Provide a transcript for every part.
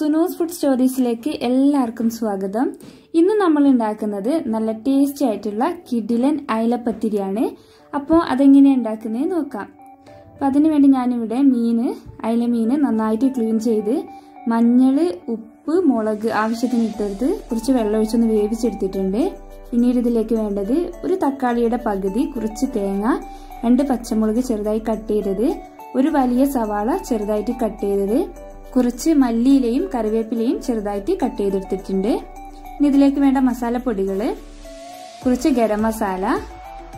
സുനൂസ് food സ്റ്റോറീസിലേക്ക് എല്ലാവർക്കും സ്വാഗതം. ഇന്ന് നമ്മൾ ഉണ്ടാക്കുന്നത് നല്ല ടേസ്റ്റി ആയിട്ടുള്ള കിഡിലൻ അയലപ്പത്തിരിയാണ്. അപ്പോൾ അതെങ്ങനെയാണ് ഉണ്ടാക്കുന്നത് നോക്കാം. അപ്പം അതിനു വേണ്ടി ഞാനിവിടെ മീന് അയല മീന് നന്നായിട്ട് ക്ലീൻ ചെയ്ത് മഞ്ഞൾ ഉപ്പ് മുളക് ആവശ്യത്തിന് ഇട്ടെടുത്ത് കുറച്ച് വെള്ളം ഒഴിച്ചൊന്ന് വേവിച്ചെടുത്തിട്ടുണ്ട്. പിന്നീട് ഇതിലേക്ക് വേണ്ടത് ഒരു തക്കാളിയുടെ പകുതി കുറച്ച് തേങ്ങ രണ്ട് പച്ചമുളക് ചെറുതായി കട്ട് ചെയ്തത് ഒരു വലിയ സവാള ചെറുതായിട്ട് കട്ട് ചെയ്തത് കുറച്ച് മല്ലിയിലയും കറിവേപ്പിലയും ചെറുതായിട്ട് കട്ട് ചെയ്തെടുത്തിട്ടുണ്ട്. ഇനി ഇതിലേക്ക് വേണ്ട മസാലപ്പൊടികൾ കുറച്ച് ഗരം മസാല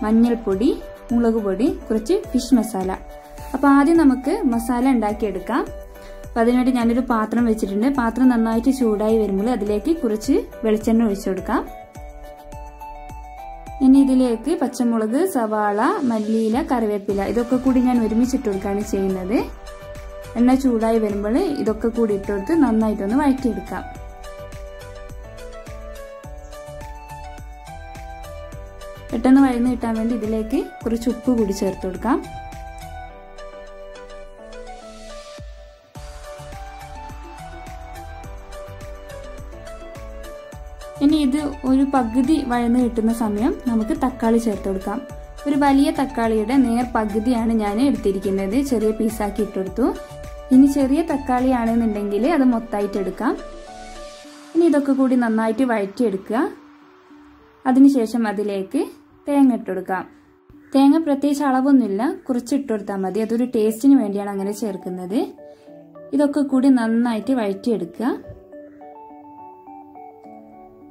മഞ്ഞൾപ്പൊടി മുളക് പൊടി കുറച്ച് ഫിഷ് മസാല. അപ്പോൾ ആദ്യം നമുക്ക് മസാല ഉണ്ടാക്കിയെടുക്കാം. അപ്പം അതിനുവേണ്ടി ഞാനൊരു പാത്രം വെച്ചിട്ടുണ്ട്. പാത്രം നന്നായിട്ട് ചൂടായി വരുമ്പോൾ അതിലേക്ക് കുറച്ച് വെളിച്ചെണ്ണ ഒഴിച്ചു കൊടുക്കാം. ഇനി ഇതിലേക്ക് പച്ചമുളക് സവാള മല്ലിയില കറിവേപ്പില ഇതൊക്കെ കൂടി ഞാൻ ഒരുമിച്ചിട്ട് കൊടുക്കുകയാണ് ചെയ്യുന്നത്. എണ്ണ ചൂടായി വരുമ്പോൾ ഇതൊക്കെ കൂടി ഇട്ടുകൊടുത്ത് നന്നായിട്ടൊന്ന് വഴറ്റിയെടുക്കാം. പെട്ടെന്ന് വഴന്ന് കിട്ടാൻ വേണ്ടി ഇതിലേക്ക് കുറച്ച് ഉപ്പ് കൂടി ചേർത്ത് കൊടുക്കാം. ഇനി ഇത് ഒരു പകുതി വഴന്ന് കിട്ടുന്ന സമയം നമുക്ക് തക്കാളി ചേർത്ത് കൊടുക്കാം. ഒരു വലിയ തക്കാളിയുടെ നേർ പകുതിയാണ് ഞാൻ എടുത്തിരിക്കുന്നത്. ചെറിയ പീസാക്കി ഇട്ടെടുത്തു ഇനി ചെറിയ തക്കാളി ആണെന്നുണ്ടെങ്കിൽ അത് മൊത്തമായിട്ട് എടുക്കാം. ഇനി ഇതൊക്കെ കൂടി നന്നായിട്ട് വഴറ്റിയെടുക്കുക. അതിനുശേഷം അതിലേക്ക് തേങ്ങ ഇട്ടെടുക്കാം. തേങ്ങ പ്രത്യേകിച്ച് അളവൊന്നുമില്ല. കുറച്ച് ഇട്ടുകൊടുത്താൽ മതി. അതൊരു ടേസ്റ്റിന് വേണ്ടിയാണ് അങ്ങനെ ചേർക്കുന്നത്. ഇതൊക്കെ കൂടി നന്നായിട്ട് വഴറ്റിയെടുക്കുക.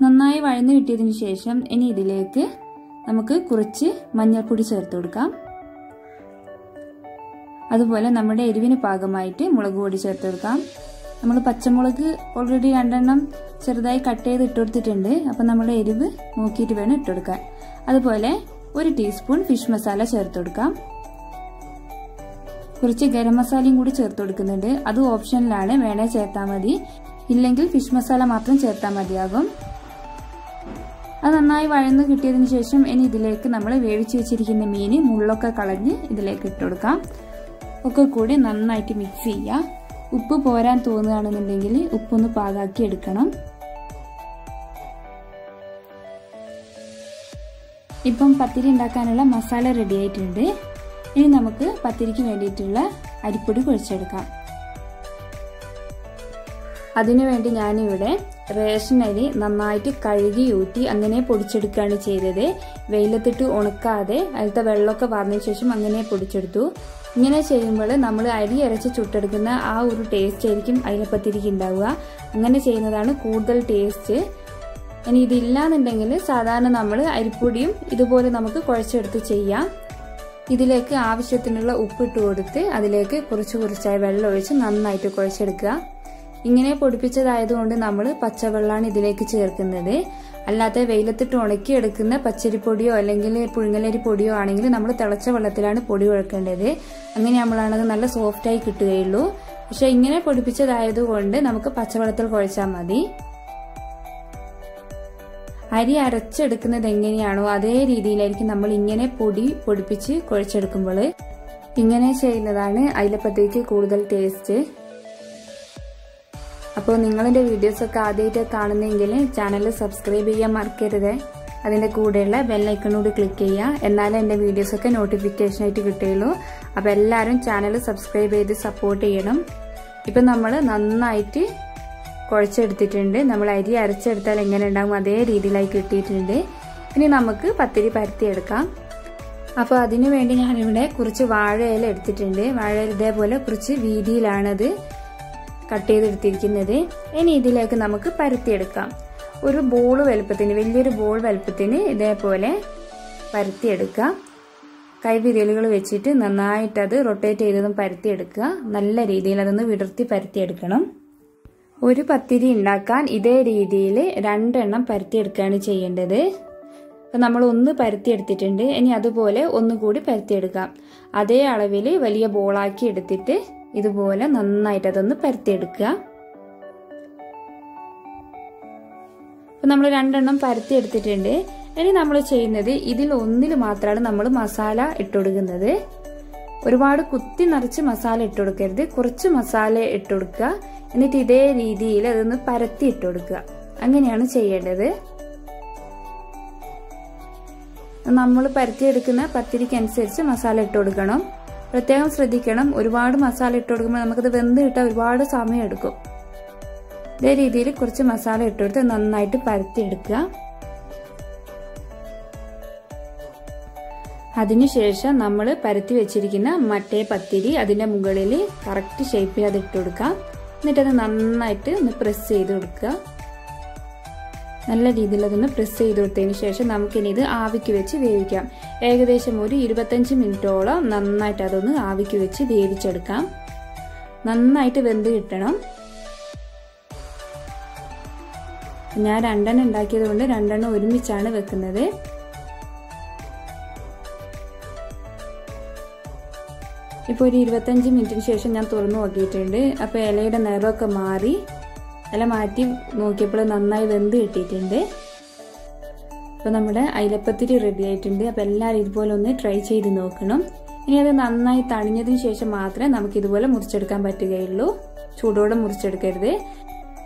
നന്നായി വഴന്നു കിട്ടിയതിന് ശേഷം ഇനി ഇതിലേക്ക് നമുക്ക് കുറച്ച് മഞ്ഞൾപ്പൊടി ചേർത്ത് കൊടുക്കാം. അതുപോലെ നമ്മുടെ എരിവിന് പാകമായിട്ട് മുളക് പൊടി ചേർത്ത് കൊടുക്കാം നമ്മൾ പച്ചമുളക് ഓൾറെഡി രണ്ടെണ്ണം ചെറുതായി കട്ട് ചെയ്ത് ഇട്ടുകൊടുത്തിട്ടുണ്ട് അപ്പം നമ്മൾ എരിവ് നോക്കിയിട്ട് വേണം ഇട്ടുകൊടുക്കാൻ അതുപോലെ ഒരു ടീസ്പൂൺ ഫിഷ് മസാല ചേർത്ത് കൊടുക്കാം. കുറച്ച് ഗരം മസാലയും കൂടി ചേർത്ത് കൊടുക്കുന്നുണ്ട്. അത് ഓപ്ഷനിലാണ്. വേണേ ചേർത്താൽ മതി. ഇല്ലെങ്കിൽ ഫിഷ് മസാല മാത്രം ചേർത്താൽ മതിയാകും. അത് നന്നായി വഴന്ന് കിട്ടിയതിന് ശേഷം ഇനി ഇതിലേക്ക് നമ്മൾ വേവിച്ച് വെച്ചിരിക്കുന്ന മീൻ മുള്ളൊക്കെ കളഞ്ഞ് ഇതിലേക്ക് ഇട്ട് കൊടുക്കാം. ഒക്കെ കൂടി നന്നായിട്ട് മിക്സ് ചെയ്യുക ഉപ്പ് പോരാൻ തോന്നുകയാണെന്നുണ്ടെങ്കിൽ ഉപ്പൊന്ന് പാകാക്കി എടുക്കണം. ഇപ്പം പത്തിരി ഉണ്ടാക്കാനുള്ള മസാല റെഡി ആയിട്ടുണ്ട്. ഇനി നമുക്ക് പത്തിരിക്ക് വേണ്ടിയിട്ടുള്ള അരിപ്പൊടി കുഴിച്ചെടുക്കാം. അതിനുവേണ്ടി ഞാനിവിടെ റേഷൻ അരി നന്നായിട്ട് കഴുകി ഊറ്റി അങ്ങനെ പൊടിച്ചെടുക്കുകയാണ് ചെയ്തത്. വെയിലത്തിട്ട് ഉണക്കാതെ അതിലത്തെ വെള്ളമൊക്കെ വാർന്നതിന് ശേഷം അങ്ങനെ പൊടിച്ചെടുത്തു. ഇങ്ങനെ ചെയ്യുമ്പോൾ നമ്മൾ അരി അരച്ച് ചുട്ടെടുക്കുന്ന ആ ഒരു ടേസ്റ്റ് ആയിരിക്കും അയിലപ്പത്തിരിക്ക് ഉണ്ടാവുക. അങ്ങനെ ചെയ്യുന്നതാണ് കൂടുതൽ ടേസ്റ്റ് ഇനി ഇതില്ലാന്നുണ്ടെങ്കിൽ സാധാരണ നമ്മൾ അരിപ്പൊടിയും ഇതുപോലെ നമുക്ക് കുഴച്ചെടുത്ത് ചെയ്യാം. ഇതിലേക്ക് ആവശ്യത്തിനുള്ള ഉപ്പിട്ട് കൊടുത്ത് അതിലേക്ക് കുറച്ച് കുറച്ചായി വെള്ളം ഒഴിച്ച് നന്നായിട്ട് കുഴച്ചെടുക്കുക. ഇങ്ങനെ പൊടിപ്പിച്ചതായതുകൊണ്ട് നമ്മൾ പച്ചവെള്ളമാണ് ഇതിലേക്ക് ചേർക്കുന്നത്. അല്ലാതെ വെയിലത്തിട്ട് ഉണക്കി എടുക്കുന്ന പച്ചരിപ്പൊടിയോ അല്ലെങ്കിൽ പുഴുങ്ങലരി പൊടിയോ ആണെങ്കിൽ നമ്മൾ തിളച്ച വെള്ളത്തിലാണ് പൊടി കുഴക്കേണ്ടത് അങ്ങനെ നമ്മളാണത് നല്ല സോഫ്റ്റായി കിട്ടുകയുള്ളൂ. പക്ഷെ ഇങ്ങനെ പൊടിപ്പിച്ചതായതുകൊണ്ട് നമുക്ക് പച്ചവെള്ളത്തിൽ കുഴച്ചാൽ മതി. അരി അരച്ചെടുക്കുന്നത് എങ്ങനെയാണോ അതേ രീതിയിലായിരിക്കും നമ്മൾ ഇങ്ങനെ പൊടി പൊടിപ്പിച്ച് കുഴച്ചെടുക്കുമ്പോൾ. ഇങ്ങനെ ചെയ്യുന്നതാണ് അതിലപ്പത്തേക്ക് കൂടുതൽ ടേസ്റ്റ് അപ്പോൾ നിങ്ങളെന്റെ വീഡിയോസൊക്കെ ആദ്യമായിട്ട് കാണുന്നെങ്കിൽ ചാനൽ സബ്സ്ക്രൈബ് ചെയ്യാൻ മറക്കരുത്. അതിന്റെ കൂടെയുള്ള ബെല്ലൈക്കണോട് ക്ലിക്ക് ചെയ്യുക. എന്നാലേ എന്റെ വീഡിയോസൊക്കെ നോട്ടിഫിക്കേഷനായിട്ട് കിട്ടുകയുള്ളൂ. അപ്പോൾ എല്ലാവരും ചാനൽ സബ്സ്ക്രൈബ് ചെയ്ത് സപ്പോർട്ട് ചെയ്യണം. ഇപ്പം നമ്മൾ നന്നായിട്ട് കുഴച്ചെടുത്തിട്ടുണ്ട്. നമ്മൾ അരി അരച്ചെടുത്താൽ എങ്ങനെ ഉണ്ടാകും അതേ രീതിയിലായി കിട്ടിയിട്ടുണ്ട്. ഇനി നമുക്ക് പത്തിരി പരത്തിയെടുക്കാം. അപ്പോൾ അതിനു വേണ്ടി ഞാനിവിടെ കുറച്ച് വാഴയില എടുത്തിട്ടുണ്ട്. വാഴയില ഇതേപോലെ കുറച്ച് വീതിയിലാണത്. കട്ട് ചെയ്തെടുത്തിരിക്കുന്നത്. ഇനി ഇതിലേക്ക് നമുക്ക് പരത്തിയെടുക്കാം. ഒരു ബോൾ വലുപ്പത്തിന് വലിയൊരു ബോൾ വലുപ്പത്തിന് ഇതേപോലെ പരത്തിയെടുക്കാം കൈവിരലുകൾ വെച്ചിട്ട് നന്നായിട്ട് അത് റൊട്ടേറ്റ് ചെയ്തതും പരത്തിയെടുക്കുക. നല്ല രീതിയിൽ അതൊന്ന് വിടർത്തി പരത്തിയെടുക്കണം. ഒരു പത്തിരി ഉണ്ടാക്കാൻ ഇതേ രീതിയിൽ രണ്ടെണ്ണം പരത്തിയെടുക്കുകയാണ് ചെയ്യേണ്ടത്. അപ്പം നമ്മൾ ഒന്ന് പരത്തിയെടുത്തിട്ടുണ്ട്. ഇനി അതുപോലെ ഒന്നുകൂടി പരത്തിയെടുക്കാം. അതേ അളവിൽ വലിയ ബോളാക്കി എടുത്തിട്ട് ഇതുപോലെ നന്നായിട്ട് അതൊന്ന് പരത്തിയെടുക്കുക. അപ്പം നമ്മൾ രണ്ടെണ്ണം പരത്തിയെടുത്തിട്ടുണ്ട്. ഇനി നമ്മൾ ചെയ്യുന്നത് ഇതിൽ ഒന്നിൽ മാത്രമാണ് നമ്മൾ മസാല ഇട്ടുകൊടുക്കുന്നത് ഒരുപാട് കുത്തി നിറച്ച് മസാല ഇട്ടുകൊടുക്കരുത് കുറച്ച് മസാല ഇട്ടുകൊടുക്കുക എന്നിട്ട് ഇതേ രീതിയിൽ അതൊന്ന് പരത്തി ഇട്ടുകൊടുക്കുക അങ്ങനെയാണ് ചെയ്യേണ്ടത്. നമ്മൾ പരത്തിയെടുക്കുന്ന പത്തിരിക്കനുസരിച്ച് മസാല ഇട്ട് കൊടുക്കണം പ്രത്യേകം ശ്രദ്ധിക്കണം. ഒരുപാട് മസാല ഇട്ട് കൊടുക്കുമ്പോൾ നമുക്കത് വെന്ത് കിട്ടാൻ ഒരുപാട് സമയം എടുക്കും. ഇതേ രീതിയിൽ കുറച്ച് മസാല ഇട്ട് കൊടുത്ത് നന്നായിട്ട് പരത്തിയെടുക്കുക. അതിനുശേഷം നമ്മൾ പരത്തി വെച്ചിരിക്കുന്ന മറ്റേ പത്തിരി അതിന്റെ മുകളിൽ കറക്റ്റ് ഷേപ്പ് ചെയ്ത് ഇട്ട് കൊടുക്കുക. എന്നിട്ടത് നന്നായിട്ട് ഒന്ന് പ്രസ് ചെയ്ത് കൊടുക്കുക. നല്ല രീതിയിൽ അതൊന്ന് പ്രസ് ചെയ്ത് കൊടുത്തതിന് ശേഷം നമുക്കിനി ഇത് ആവിക്ക് വെച്ച് വേവിക്കാം. ഏകദേശം ഒരു ഇരുപത്തഞ്ച് മിനിറ്റോളം നന്നായിട്ട് അതൊന്ന് ആവിക്ക് വെച്ച് വേവിച്ചെടുക്കാം. നന്നായിട്ട് വെന്ത് കിട്ടണം. ഞാൻ രണ്ടെണ്ണം ഉണ്ടാക്കിയത് കൊണ്ട് രണ്ടെണ്ണം ഒരുമിച്ചാണ് വെക്കുന്നത്. ഇപ്പൊ ഒരു ഇരുപത്തഞ്ച് മിനിറ്റിന് ശേഷം ഞാൻ തുറന്നു നോക്കിയിട്ടുണ്ട്. അപ്പോൾ ഇലയുടെ നിറമൊക്കെ മാറി. ഇല മാറ്റി നോക്കിയപ്പോൾ നന്നായി വെന്ത് കിട്ടിയിട്ടുണ്ട്. അപ്പോൾ നമ്മുടെ അയിലപ്പത്തിരി റെഡി ആയിട്ടുണ്ട്. അപ്പോൾ എല്ലാവരും ഇതുപോലെ ഒന്ന് ട്രൈ ചെയ്ത് നോക്കണം. ഇനി അത് നന്നായി തണിഞ്ഞതിന് ശേഷം മാത്രമേ നമുക്ക് ഇതുപോലെ മുറിച്ചെടുക്കാൻ പറ്റുകയുള്ളൂ. ചൂടോടെ മുറിച്ചെടുക്കരുത്.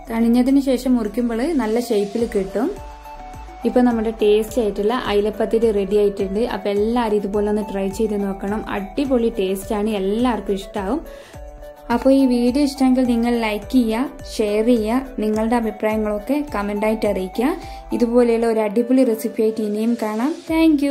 തണിഞ്ഞതിന് ശേഷം മുറിക്കുമ്പോൾ നല്ല ഷേപ്പിൽ കിട്ടും. ഇപ്പം നമ്മുടെ ടേസ്റ്റ് ആയിട്ടുള്ള അയിലപ്പത്തിരി റെഡി ആയിട്ടുണ്ട്. അപ്പോൾ എല്ലാവരും ഇതുപോലെ ഒന്ന് ട്രൈ ചെയ്ത് നോക്കണം. അടിപൊളി ടേസ്റ്റാണ് എല്ലാവർക്കും ഇഷ്ടമാവും അപ്പോൾ ഈ വീഡിയോ ഇഷ്ടമെങ്കിൽ നിങ്ങൾ ലൈക്ക് ചെയ്യുക ഷെയർ ചെയ്യുക നിങ്ങളുടെ അഭിപ്രായങ്ങളൊക്കെ കമന്റായിട്ട് അറിയിക്കുക. ഇതുപോലെയുള്ള ഒരു അടിപൊളി റെസിപ്പി ആയിട്ട് ഇനിയും കാണാം. താങ്ക്